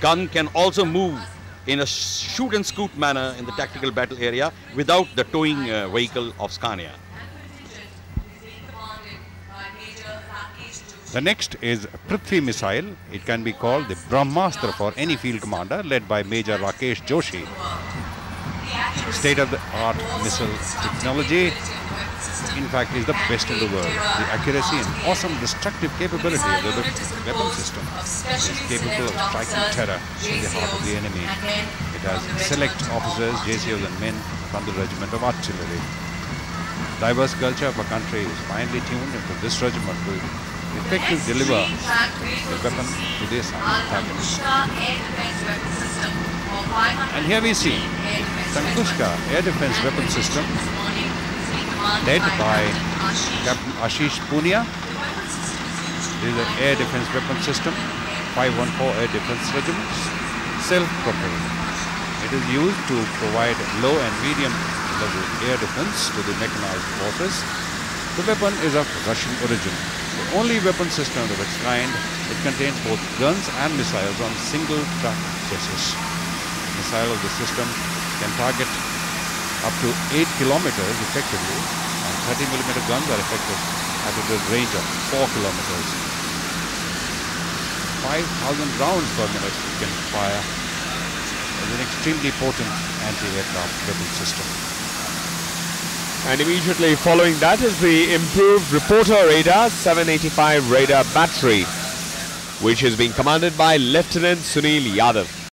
gun can also move in a shoot and scoot manner in the tactical battle area without the towing uh, vehicle of Scania. The next is Prithvi missile. It can be called the Brahmastra for any field commander led by Major Rakesh Joshi. State-of-the-art missile technology, in fact, is the best in the world. The accuracy and awesome destructive capability of the weapon system is capable of striking terror in the heart of the enemy. It has select officers, JCOs and men from the regiment of artillery. Diverse culture of a country is finely tuned into this regiment will effectively deliver the weapon to assigned target. And here we see Tunguska Air Defense Weapon System led by Captain Ashish Punia. This is an air defense weapon system, 514 Air Defense Regiment, self-propelled. It is used to provide low and medium level air defense to the mechanized forces. The weapon is of Russian origin. Only weapon system of its kind, it contains both guns and missiles on single track chassis. Missile of the system can target up to 8 kilometers effectively and 30 millimeter guns are effective at a range of 4 kilometers. 5,000 rounds per minute it can fire. It's an extremely potent anti-aircraft weapon system. And immediately following that is the improved reporter radar 785 radar battery, which is being commanded by Lieutenant Sunil Yadav.